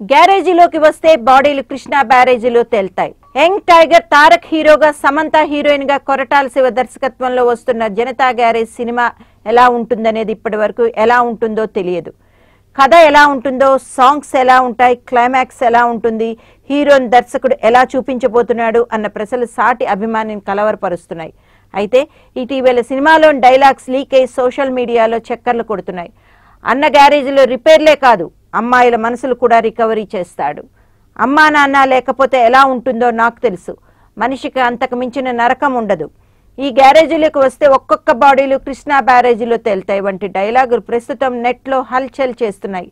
గ్యారేజీలోకి వస్తే బాడీలు కృష్ణా బ్యారేజీలో తేల్తాయి. యంగ్ టైగర్ తారక్ హీరోగా సమంత హీరోయిన్గా కొరటాల శివ దర్శకత్వంలో వస్తున్న జనతా గ్యారేజ్ సినిమా ఎలా ఉంటుందనేది ఇప్పటి వరకు ఎలా ఉంటుందో తెలియదు. కథ ఎలా ఉంటుందో సాంగ్స్ ఎలా ఉంటాయి క్లైమాక్స్ ఎలా ఉంటుంది హీరోయిన్ దర్శకుడు ఎలా చూపించబోతున్నాడు అన్న ప్రశ్నలు సాటి అభిమానిని కలవరపరుస్తున్నాయి. అయితే ఇటీవల సినిమాలోని డైలాగ్స్ లీక్ అయి సోషల్ మీడియాలో చక్కర్లు కొడుతున్నాయి. అన్న గ్యారేజీలో రిపేర్లే కాదు అమ్మాయిల మనసులు కూడా రికవరీ చేస్తాడు. అమ్మా నాన్న లేకపోతే ఎలా ఉంటుందో నాకు తెలుసు. మనిషికి అంతకు మించిన నరకం ఉండదు. ఈ గ్యారేజీలకు వస్తే ఒక్కొక్క బాడీలు కృష్ణా బ్యారేజీలో తేలుతాయి. వంటి డైలాగులు ప్రస్తుతం నెట్లో హల్చల్ చేస్తున్నాయి.